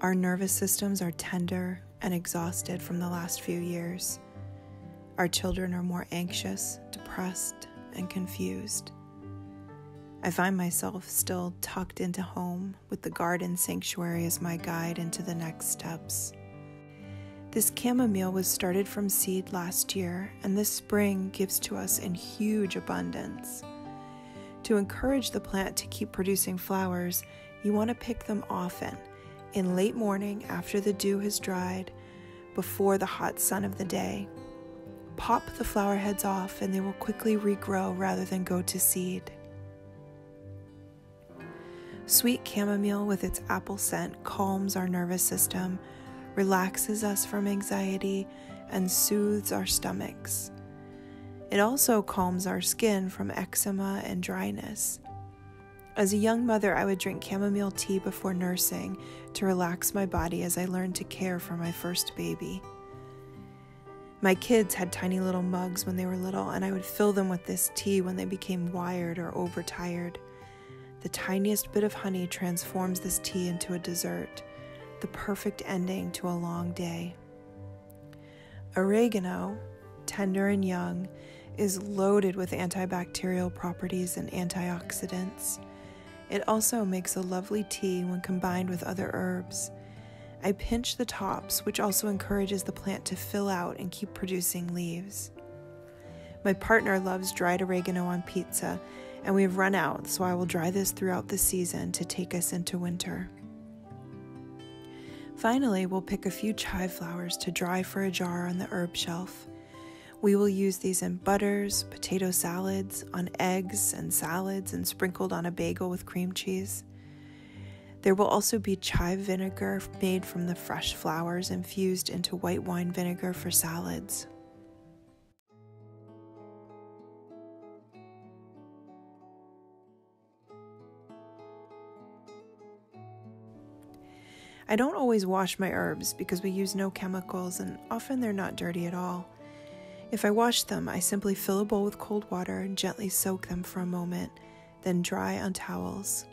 Our nervous systems are tender and exhausted from the last few years. Our children are more anxious, depressed, and confused. I find myself still tucked into home with the garden sanctuary as my guide into the next steps. This chamomile was started from seed last year, and this spring gives to us in huge abundance. To encourage the plant to keep producing flowers, you want to pick them often, in late morning after the dew has dried, before the hot sun of the day. Pop the flower heads off, and they will quickly regrow rather than go to seed. Sweet chamomile with its apple scent calms our nervous system relaxes us from anxiety, and soothes our stomachs. It also calms our skin from eczema and dryness. As a young mother, I would drink chamomile tea before nursing to relax my body as I learned to care for my first baby. My kids had tiny little mugs when they were little, and I would fill them with this tea when they became wired or overtired. The tiniest bit of honey transforms this tea into a dessert the perfect ending to a long day. Oregano, tender and young, is loaded with antibacterial properties and antioxidants. It also makes a lovely tea when combined with other herbs. I pinch the tops, which also encourages the plant to fill out and keep producing leaves. My partner loves dried oregano on pizza, and we have run out, so I will dry this throughout the season to take us into winter. Finally, we'll pick a few chive flowers to dry for a jar on the herb shelf. We will use these in butters, potato salads, on eggs and salads, and sprinkled on a bagel with cream cheese. There will also be chive vinegar made from the fresh flowers infused into white wine vinegar for salads. I don't always wash my herbs because we use no chemicals and often they're not dirty at all. If I wash them, I simply fill a bowl with cold water and gently soak them for a moment, then dry on towels.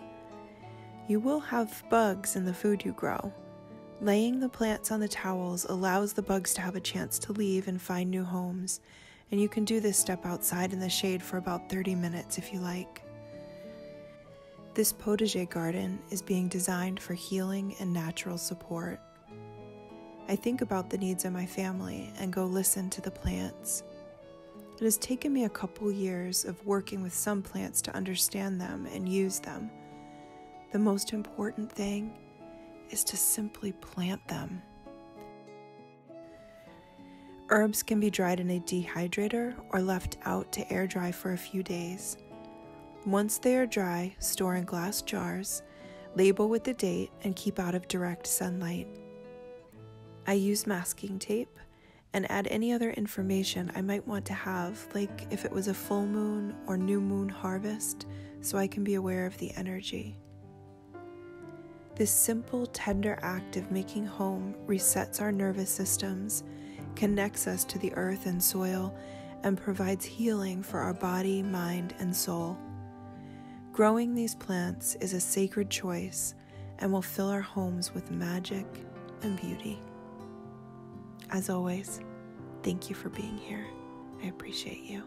You will have bugs in the food you grow. Laying the plants on the towels allows the bugs to have a chance to leave and find new homes, and you can do this step outside in the shade for about 30 minutes if you like. This potager garden is being designed for healing and natural support. I think about the needs of my family and go listen to the plants. It has taken me a couple years of working with some plants to understand them and use them. The most important thing is to simply plant them. Herbs can be dried in a dehydrator or left out to air dry for a few days. Once they are dry, store in glass jars, label with the date, and keep out of direct sunlight. I use masking tape and add any other information I might want to have, like if it was a full moon or new moon harvest, so I can be aware of the energy. This simple, tender act of making home resets our nervous systems, connects us to the earth and soil, and provides healing for our body, mind, and soul. Growing these plants is a sacred choice and will fill our homes with magic and beauty. As always, thank you for being here. I appreciate you.